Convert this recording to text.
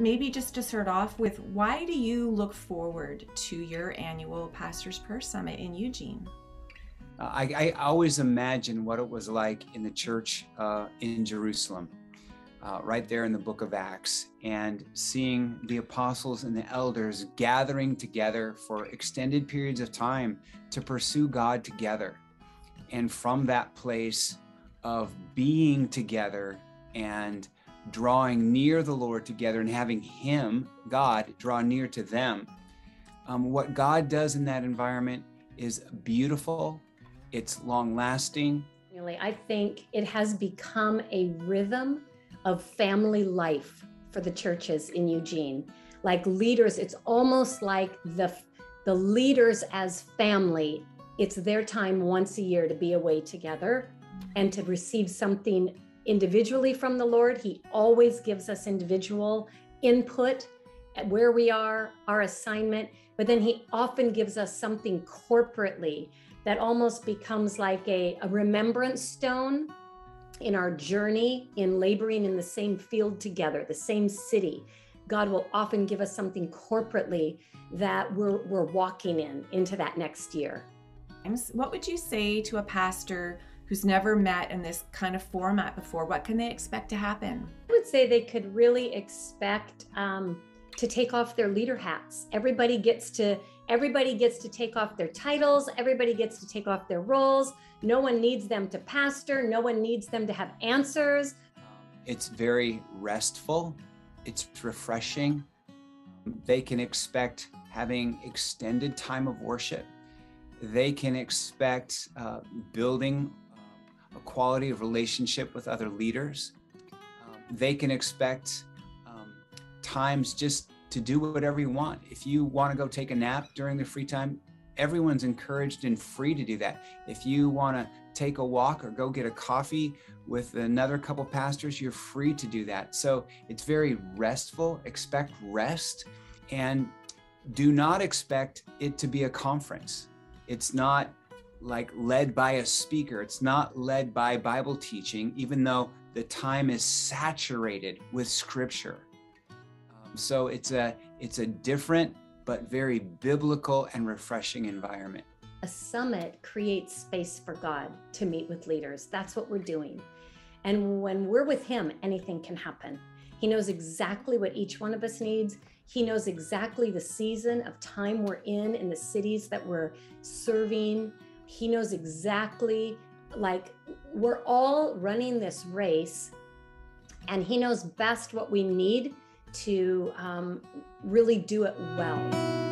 maybe just to start off with, why do you look forward to your annual Pastors Prayer Summit in Eugene? I, I, always imagine what it was like in the church uh, in Jerusalem, uh, right there in the book of Acts, and seeing the apostles and the elders gathering together for extended periods of time to pursue God together. And from that place of being together and drawing near the Lord together and having Him, God, draw near to them. Um, what God does in that environment is beautiful, it's long lasting. Really, I think it has become a rhythm of family life for the churches in Eugene. Like leaders, it's almost like the the leaders as family, it's their time once a year to be away together and to receive something individually from the Lord. He always gives us individual input at where we are, our assignment, but then He often gives us something corporately that almost becomes like a, a remembrance stone in our journey in laboring in the same field together, the same city. God will often give us something corporately that we're, we're walking in into that next year. What would you say to a pastor who's never met in this kind of format before, what can they expect to happen? I would say they could really expect um, to take off their leader hats. Everybody gets to everybody gets to take off their titles. Everybody gets to take off their roles. No one needs them to pastor. No one needs them to have answers. It's very restful. It's refreshing. They can expect having extended time of worship. They can expect uh, building a quality of relationship with other leaders. Um, they can expect um, times just to do whatever you want. If you want to go take a nap during the free time, everyone's encouraged and free to do that. If you want to take a walk or go get a coffee with another couple pastors, you're free to do that. So it's very restful. Expect rest and do not expect it to be a conference. It's not like led by a speaker. It's not led by Bible teaching, even though the time is saturated with scripture. Um, so it's a it's a different but very biblical and refreshing environment. A summit creates space for God to meet with leaders. That's what we're doing. And when we're with him, anything can happen. He knows exactly what each one of us needs. He knows exactly the season of time we're in in the cities that we're serving he knows exactly, like, we're all running this race, and He knows best what we need to um, really do it well.